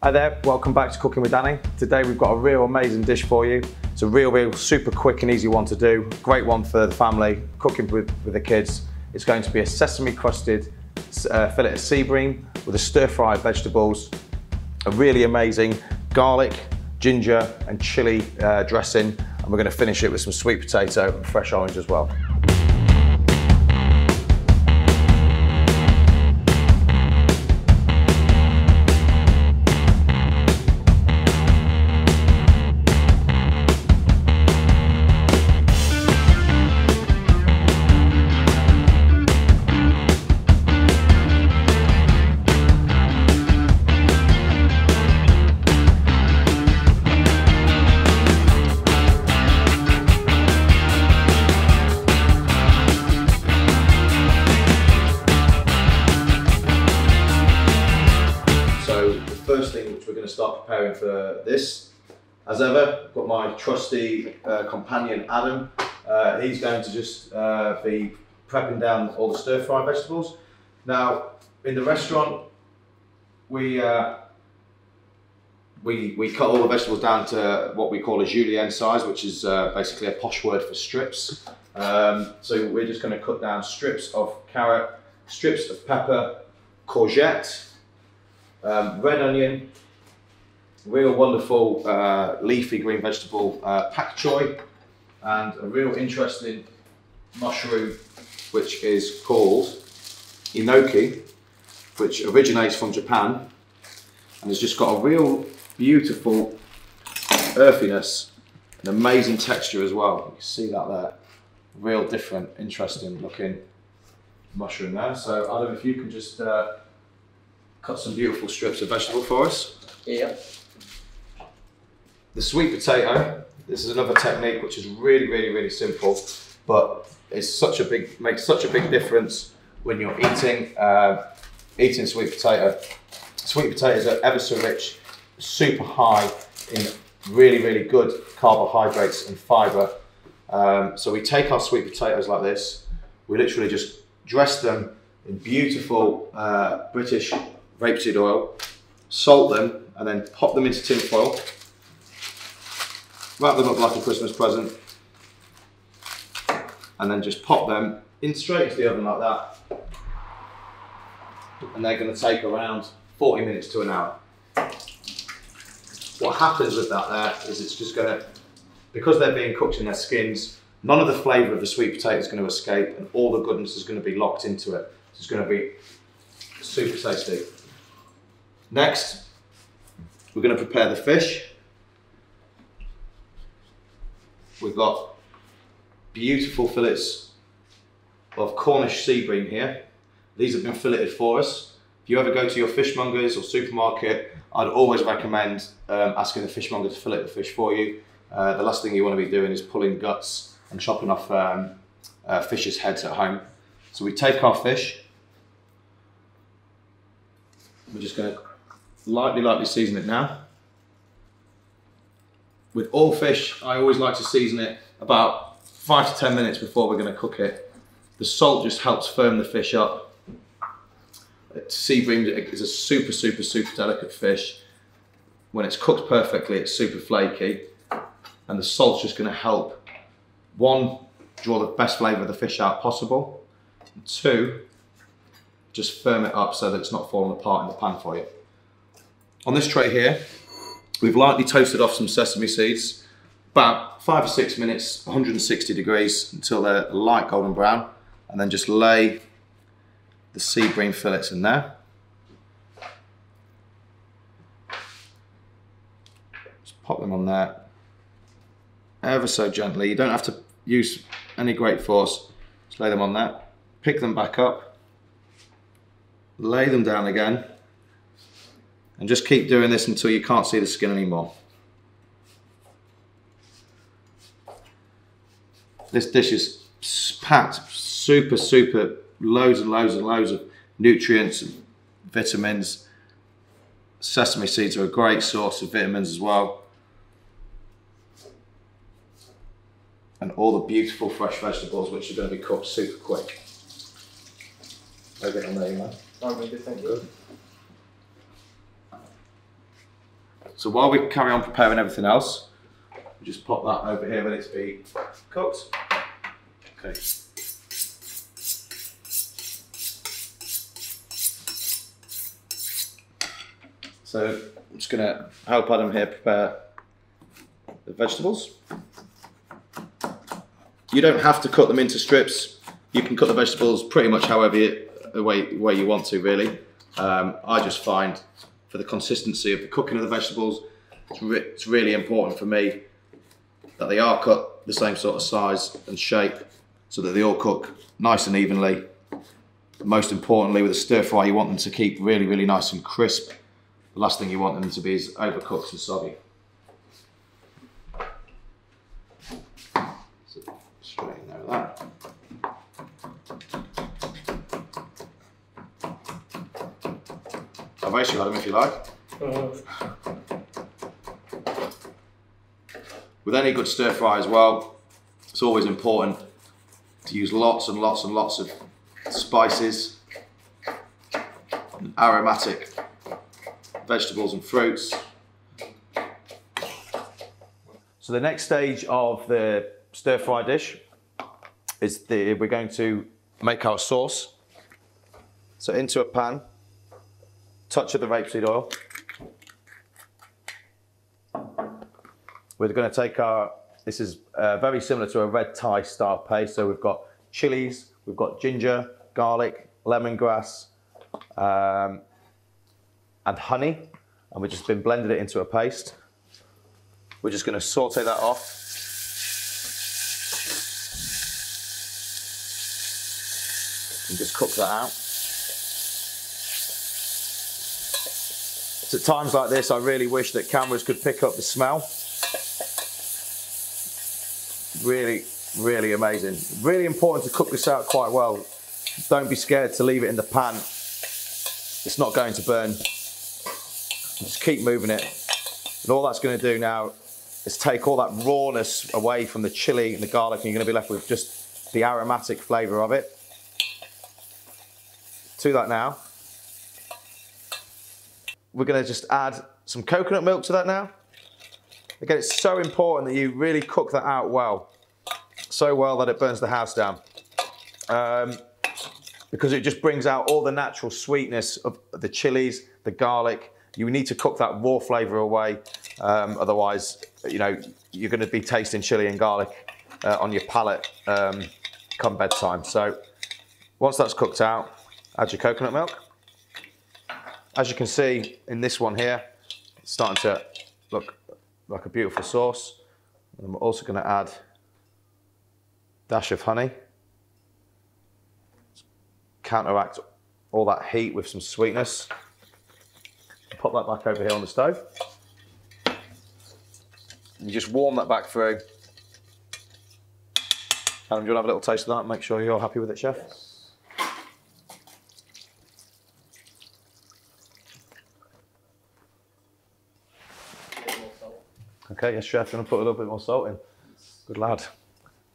Hi there, welcome back to Cooking with Danny. Today we've got a real amazing dish for you. It's a real, real super quick and easy one to do. Great one for the family, cooking with, with the kids. It's going to be a sesame crusted uh, fillet of sea bream with a stir fried vegetables, a really amazing garlic, ginger and chili uh, dressing. And we're gonna finish it with some sweet potato and fresh orange as well. My trusty uh, companion Adam. Uh, he's going to just uh, be prepping down all the stir fry vegetables. Now, in the restaurant, we uh, we we cut all the vegetables down to what we call a julienne size, which is uh, basically a posh word for strips. Um, so we're just going to cut down strips of carrot, strips of pepper, courgette, um, red onion, real wonderful uh, leafy green vegetable uh, pak choi, and a real interesting mushroom which is called enoki, which originates from Japan and has just got a real beautiful earthiness and amazing texture as well. You can see that there. Real different, interesting looking mushroom there. So Adam, if you can just uh, cut some beautiful strips of vegetable for us. Yeah. The sweet potato, this is another technique which is really, really, really simple, but it's such a big, makes such a big difference when you're eating, uh, eating sweet potato. Sweet potatoes are ever so rich, super high in really, really good carbohydrates and fiber. Um, so we take our sweet potatoes like this, we literally just dress them in beautiful uh, British rapeseed oil, salt them, and then pop them into tin foil. Wrap them up like a Christmas present, and then just pop them in straight into the oven like that. And they're going to take around 40 minutes to an hour. What happens with that there is it's just going to, because they're being cooked in their skins, none of the flavour of the sweet potato is going to escape and all the goodness is going to be locked into it. It's going to be super tasty. Next, we're going to prepare the fish. We've got beautiful fillets of Cornish sea bream here. These have been filleted for us. If you ever go to your fishmongers or supermarket, I'd always recommend um, asking the fishmonger to fillet the fish for you. Uh, the last thing you want to be doing is pulling guts and chopping off um, uh, fish's heads at home. So we take our fish. We're just going to lightly, lightly season it now. With all fish, I always like to season it about five to 10 minutes before we're gonna cook it. The salt just helps firm the fish up. Sea bream is a super, super, super delicate fish. When it's cooked perfectly, it's super flaky. And the salt's just gonna help, one, draw the best flavor of the fish out possible. And two, just firm it up so that it's not falling apart in the pan for you. On this tray here, we've lightly toasted off some sesame seeds, about five or six minutes, 160 degrees until they're light golden brown, and then just lay the sea bream fillets in there. Just pop them on there ever so gently. You don't have to use any great force. Just lay them on there. Pick them back up. Lay them down again. And just keep doing this until you can't see the skin anymore. This dish is packed super, super, loads and loads and loads of nutrients and vitamins. Sesame seeds are a great source of vitamins as well. And all the beautiful fresh vegetables which are going to be cooked super quick. Over on there, man. Oh, really good, thank you. So while we carry on preparing everything else, we just pop that over here ready to be cooked. Okay. So I'm just gonna help Adam here prepare the vegetables. You don't have to cut them into strips. You can cut the vegetables pretty much however you, the way, way you want to really. Um, I just find for the consistency of the cooking of the vegetables, it's, re it's really important for me that they are cut the same sort of size and shape so that they all cook nice and evenly. Most importantly, with a stir fry, you want them to keep really, really nice and crisp. The last thing you want them to be is overcooked and soggy. So, straighten out that. Actually got them if you like. With any good stir fry as well, it's always important to use lots and lots and lots of spices, and aromatic vegetables and fruits. So the next stage of the stir fry dish is the, we're going to make our sauce. So into a pan, touch of the rapeseed oil. We're going to take our, this is uh, very similar to a red Thai style paste. So we've got chilies, we've got ginger, garlic, lemongrass, um, and honey. And we've just been blended it into a paste. We're just going to saute that off. And just cook that out. At times like this, I really wish that cameras could pick up the smell. Really, really amazing. Really important to cook this out quite well. Don't be scared to leave it in the pan. It's not going to burn. Just keep moving it. And all that's going to do now is take all that rawness away from the chili and the garlic and you're going to be left with just the aromatic flavour of it. Do that now. We're going to just add some coconut milk to that now. Again, it's so important that you really cook that out well. So well that it burns the house down. Um, because it just brings out all the natural sweetness of the chilies, the garlic. You need to cook that raw flavour away. Um, otherwise, you know, you're going to be tasting chili and garlic uh, on your palate um, come bedtime. So once that's cooked out, add your coconut milk. As you can see in this one here, it's starting to look like a beautiful sauce. And I'm also going to add a dash of honey. Counteract all that heat with some sweetness. Pop that back over here on the stove. You just warm that back through. Adam, do you want to have a little taste of that? Make sure you're happy with it, chef. Yes. Okay, yes, chef, to put a little bit more salt in. Good lad.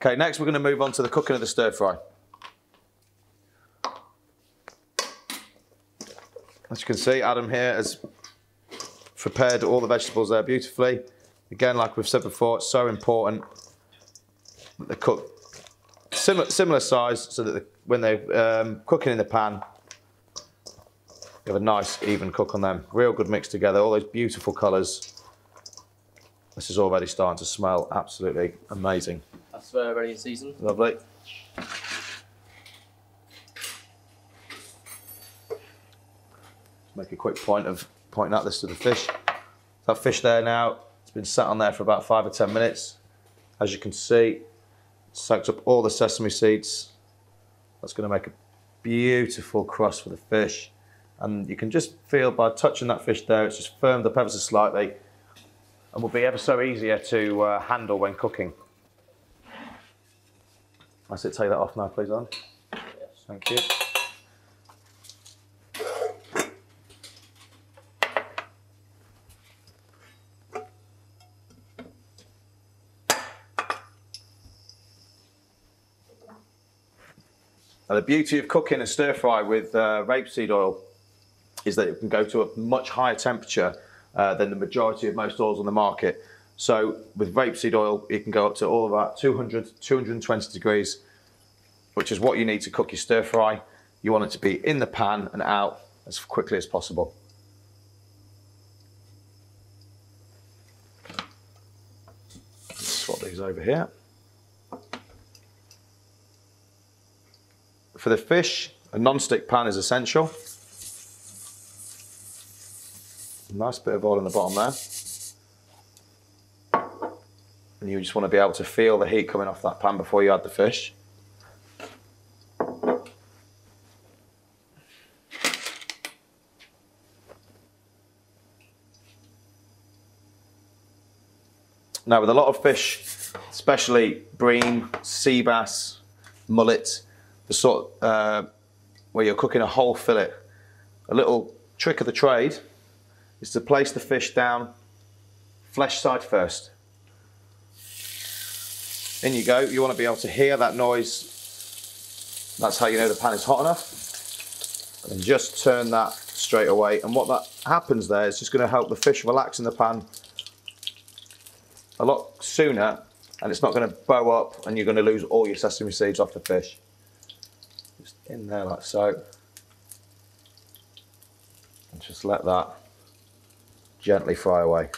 Okay, next we're going to move on to the cooking of the stir fry. As you can see, Adam here has prepared all the vegetables there beautifully. Again, like we've said before, it's so important that they cook similar, similar size so that when they're um, cooking in the pan, you have a nice even cook on them. Real good mix together, all those beautiful colours. This is already starting to smell absolutely amazing. That's very ready in season. Lovely. Make a quick point of pointing out this to the fish. That fish there now, it's been sat on there for about five or 10 minutes. As you can see, soaked up all the sesame seeds. That's gonna make a beautiful crust for the fish. And you can just feel by touching that fish there, it's just firmed up ever so slightly and will be ever so easier to uh, handle when cooking. I said take that off now, please, Anne. Yes. Thank you. Now, the beauty of cooking a stir fry with uh, rapeseed oil is that it can go to a much higher temperature uh, than the majority of most oils on the market. So with rapeseed oil, it can go up to all about 200, 220 degrees, which is what you need to cook your stir fry. You want it to be in the pan and out as quickly as possible. Swap these over here. For the fish, a non-stick pan is essential. Nice bit of oil in the bottom there. And you just want to be able to feel the heat coming off that pan before you add the fish. Now with a lot of fish, especially bream, sea bass, mullet, the sort uh, where you're cooking a whole fillet, a little trick of the trade is to place the fish down flesh side first. In you go, you want to be able to hear that noise. That's how you know the pan is hot enough. And just turn that straight away. And what that happens there is just going to help the fish relax in the pan a lot sooner and it's not going to bow up and you're going to lose all your sesame seeds off the fish. Just in there like so. And just let that gently fry away.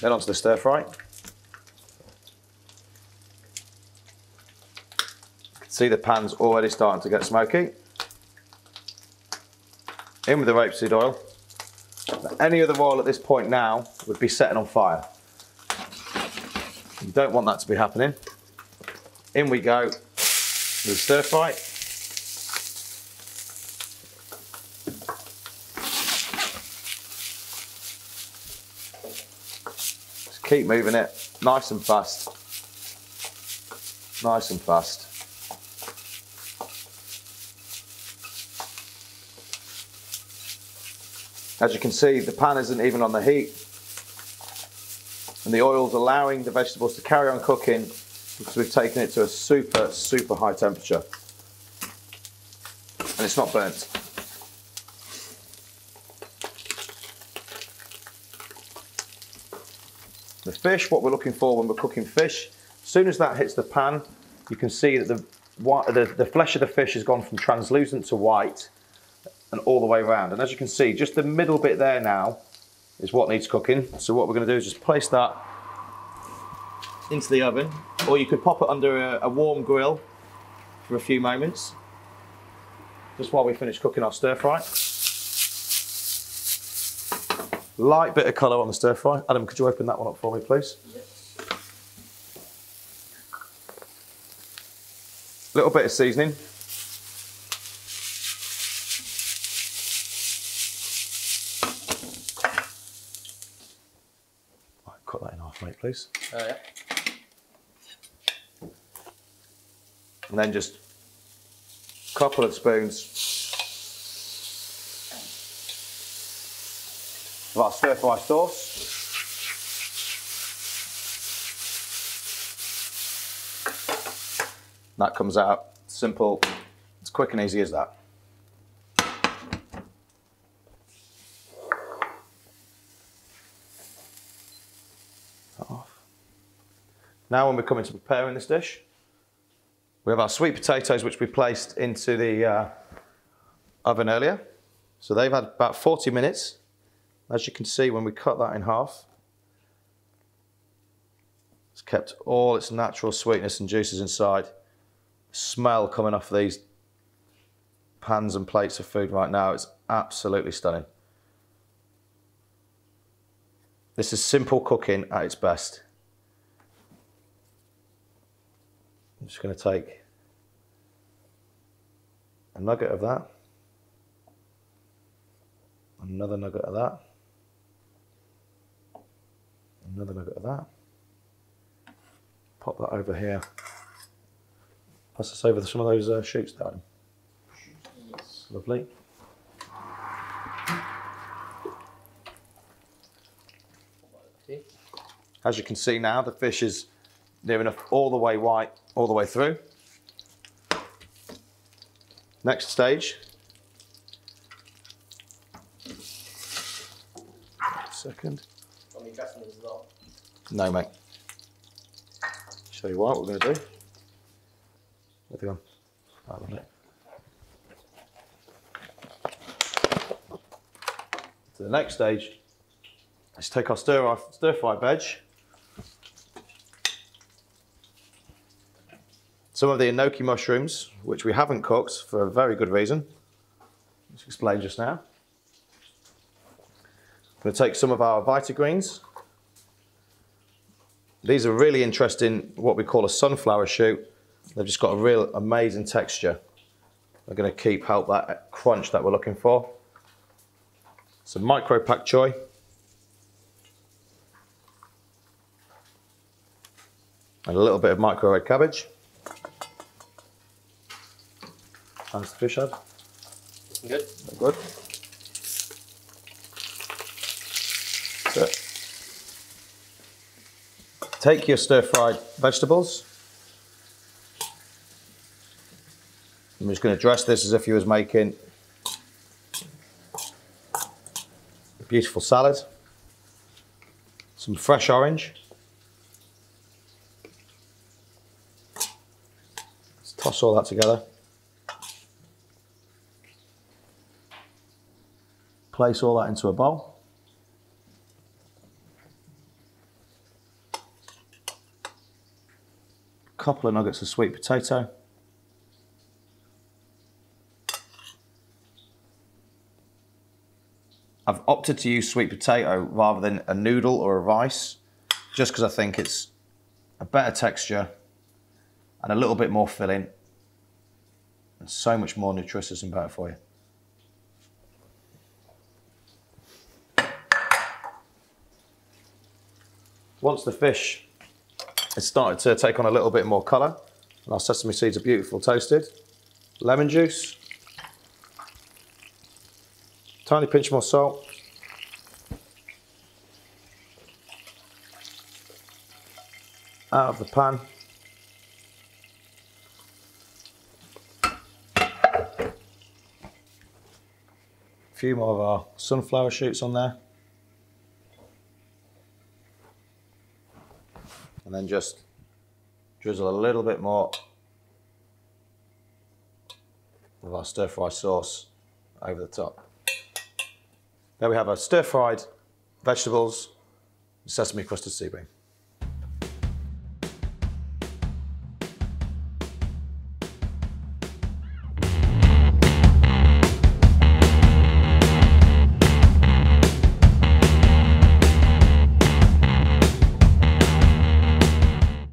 Then onto the stir fry. see the pan's already starting to get smoky. In with the rapeseed oil. Any other oil at this point now would be setting on fire. You don't want that to be happening. In we go with the stir fry. Keep moving it nice and fast. Nice and fast. As you can see, the pan isn't even on the heat. And the oil's allowing the vegetables to carry on cooking because we've taken it to a super, super high temperature. And it's not burnt. The fish, what we're looking for when we're cooking fish, as soon as that hits the pan, you can see that the, the, the flesh of the fish has gone from translucent to white and all the way around. And as you can see, just the middle bit there now is what needs cooking. So what we're going to do is just place that into the oven, or you could pop it under a, a warm grill for a few moments, just while we finish cooking our stir fry. Light bit of colour on the stir fry. Adam, could you open that one up for me, please? Yep. Little bit of seasoning. Right, cut that in half, mate, please. Oh, yeah. And then just a couple of spoons of our stir fry sauce. That comes out simple, it's quick and easy as that. Now when we come into preparing this dish, we have our sweet potatoes which we placed into the uh, oven earlier. So they've had about 40 minutes. As you can see when we cut that in half, it's kept all its natural sweetness and juices inside. Smell coming off these pans and plates of food right now, it's absolutely stunning. This is simple cooking at its best. I'm just going to take a nugget of that, another nugget of that, another nugget of that. Pop that over here. Pass us over some of those uh, shoots down. Yes. Lovely. As you can see now, the fish is near enough all the way white, all the way through. Next stage. Second. No, mate. Show you what we're going to do. Where'd they gone? On it. So the next stage is take our stir, stir fry veg. Some of the enoki mushrooms, which we haven't cooked for a very good reason, I explained just now. I'm going to take some of our Vita greens. These are really interesting, what we call a sunflower shoot. They've just got a real amazing texture. They're going to keep help that crunch that we're looking for. Some micro pak choi. And a little bit of micro red cabbage. How's the fish head? Good. Good. So, take your stir fried vegetables. I'm just going to dress this as if you was making a beautiful salad. Some fresh orange. Let's toss all that together. Place all that into a bowl. Couple of nuggets of sweet potato. I've opted to use sweet potato rather than a noodle or a rice, just because I think it's a better texture and a little bit more filling and so much more nutritious and better for you. Once the fish has started to take on a little bit more colour, and our sesame seeds are beautiful toasted, lemon juice, tiny pinch more salt, out of the pan. A few more of our sunflower shoots on there. And then just drizzle a little bit more of our stir fry sauce over the top. There we have our stir fried vegetables, sesame crusted sea.